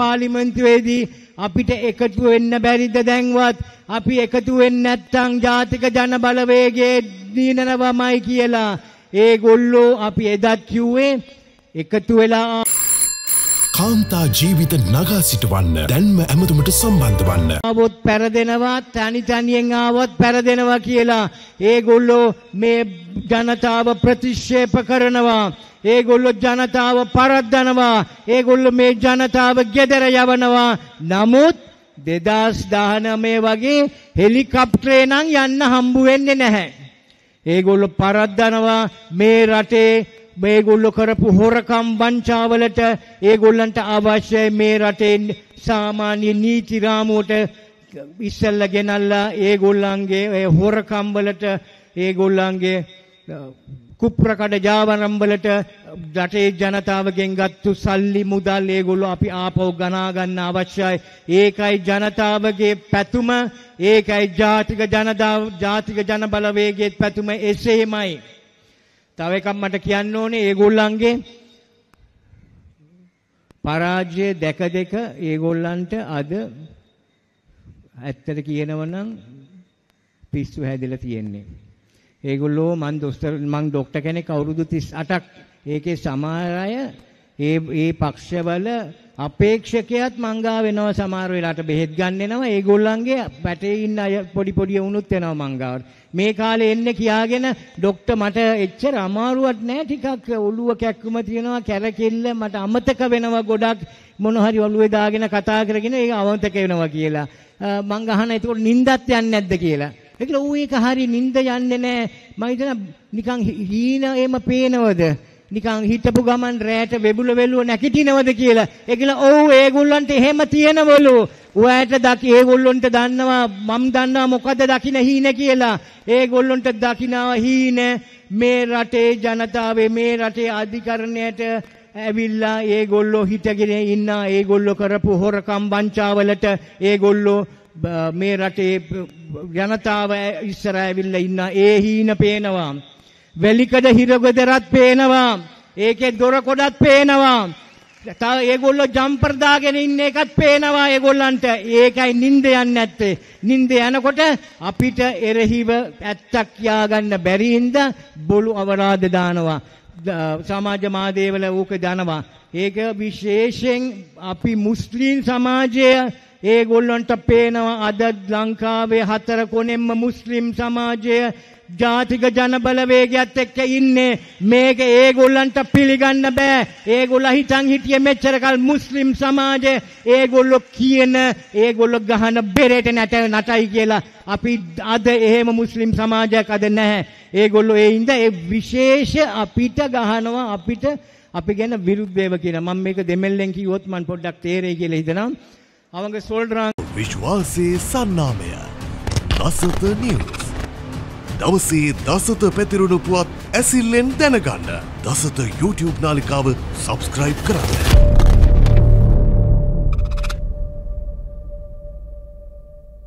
පාලිමන්තුවේදී අපිට එකතු වෙන්න බැරිද දැන්වත්? අපි එකතු වෙන්නේ නැත්තම් ජාතික ජන බලවේගයේ දීනනවමයි කියලා. ඒගොල්ලෝ අපි එදත් කිව්වේ එකතු වෙලා කාන්තා ජීවිත නගා සිටවන්න දැන්ම ඇමතුමට සම්බන්ධ වන්න. ආවොත් පැරදෙනවා තනි තනියෙන් ආවොත් පැරදෙනවා කියලා. ඒගොල්ලෝ මේ ජනතාව ප්‍රතික්ෂේප කරනවා ඒගොල්ලො ජනතාව පරද්දනවා. ඒගොල්ලො මේ ජනතාව ගෙදර යවනවා. නමුත් දෙදස් දානමය වගේ හෙලිකප්ට්‍රේ නං යන්න හම්බු වෙන්නේ නැහැ. ඒගොල්ලො පරද්දනවා. මේ රටේ මේගොල්ලො කරපු හොරකම් වංචාවලට ඒගොල්ලන්ට අවශ්‍යයි මේ රටේ සාමාන්‍ය නීති රාමුවට ඉස්සල්ල ගෙනල්ලා ඒගොල්ලන්ගේ හොරකම් වලට ඒගොල්ලන්ගේ කුප්‍රකඩ ජාවරම්වලට රටේ ජනතාවගෙන් ගත්තු සල්ලි මුදල් ඒගොල්ලෝ අපි ආපහු ගනා ගන්න අවශ්‍යයි. ඒකයි ජනතාවගේ පැතුම, ඒකයි ජාතික ජනතාව ජාතික ජන බලවේගයේ පැතුම එසේමයි. තව එකක් මට කියන්න ඕනේ ඒගොල්ලන්ගේ පරාජය දැක දෙක ඒගොල්ලන්ට අද ඇත්තට කියනවනම් පිස්සු හැදිලා තියෙන්නේ. ඒගොල්ලෝ මං දොස්තර මං ડોක්ටර් කෙනෙක් අවුරුදු 38ක් ඒකේ සමහර අය ඒ ඒ පක්ෂවල අපේක්ෂකයාත් මංගා වෙනවා සමහර වෙලාවට. බෙහෙත් ගන්න එනවා ඒගොල්ලන්ගේ පැටේ ඉන්න අය පොඩි පොඩි වුණුත් එනවා මංගාවට. මේ කාලේ එන්නේ කියාගෙන ડોක්ටර් මට එච්චර අමාරුවක් නෑ. ටිකක් ඔළුව කැක්කුම තියෙනවා. කැරකෙල්ල මට අමතක වෙනවා ගොඩක්. මොන හරි ඔළුවේ දාගෙන කතා කරගෙන ඒක අමතක වෙනවා කියලා. මං අහන ඒකට නිින්දත් යන්නේ නැද්ද කියලා. ඒකල ඌ ඒක හරි නිින්ද යන්නේ නැහැ. මම හිතන නිකන් හීන එම පේනවද? නිකන් හිටපු ගමන් රැට වෙබුල වෙලුව නැගිටිනවද කියලා. ඒකල ඔව් ඒගොල්ලන්ට එහෙම තියෙනවලු. ඔයාට දකි ඒගොල්ලන්ට දන්නවා මම දන්නවා මොකද දකින්න හීන කියලා. ඒගොල්ලන්ට දකින්නවා හීන මේ රටේ ජනතාවේ මේ රටේ අධිකරණයට ඇවිල්ලා ඒගොල්ලෝ හිටගෙන ඉන්න ඒගොල්ලෝ කරපු හොරකම් වංචාවලට ඒගොල්ලෝ මේ රටේ ජනතාව ඉස්සර ඇවිල්ලා ඉන්න ඒ හීන පේනවා. වැලිකඩ හිරගෙදරත් පේනවා. ඒකේ දොර කොටත් පේනවා. තව ඒගොල්ලෝ ජම්පර් දාගෙන ඉන්න එකත් පේනවා ඒගොල්ලන්ට. ඒකයි නිින්ද යන්නේ නැත්තේ. නිින්ද යනකොට අපිට එරෙහිව ඇත්තක් කියාගන්න බැරි හින්දා බොළු අවරාධ දානවා. සමාජ මාධ්‍යවල ඌක දනවා. ඒක විශේෂයෙන් අපි මුස්ලිම් සමාජය ඒගොල්ලන්ට පේනවා අද ලංකාවේ හතර කොනෙම්ම මුස්ලිම් සමාජය ජාතික ජන බලවේගයත් එක්ක ඉන්නේ. මේක ඒගොල්ලන්ට පිළිගන්න බෑ. ඒගොල්ල හිතන් හිටියේ මෙච්චර කල් මුස්ලිම් සමාජය. ඒගොල්ලෝ කියන ඒගොල්ලෝ ගහන බෙරේට නැට නටයි කියලා අපි අද එහෙම මුස්ලිම් සමාජයක් අද නැහැ. ඒගොල්ලෝ ඒ ඉඳ ඒ විශේෂ අපිට ගහනවා අපිට අපි ගැන විරුද්ධව කියන මම මේක දෙමෙල්ලෙන් කිව්වොත් මම පොඩ්ඩක් තේරෙයි කියලා හිතනවා. அவங்க சொல்றாங்க විශ්වාසයේ සන්නාමය දසත නිවස් දවසේ දසත පැතිරුණු පුවත් ඇසිල්ලෙන් දැනගන්න දසත YouTube නාලිකාව සබස්ක්‍රයිබ් කරන්න.